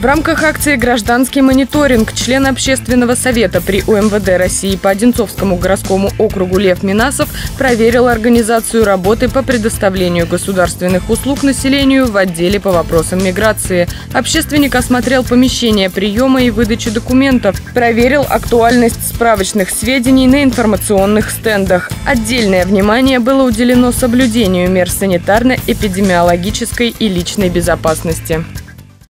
В рамках акции «Гражданский мониторинг» член общественного совета при УМВД России по Одинцовскому городскому округу Лев Минасов проверил организацию работы по предоставлению государственных услуг населению в отделе по вопросам миграции. Общественник осмотрел помещение приема и выдачи документов, проверил актуальность справочных сведений на информационных стендах. Отдельное внимание было уделено соблюдению мер санитарно-эпидемиологической и личной безопасности.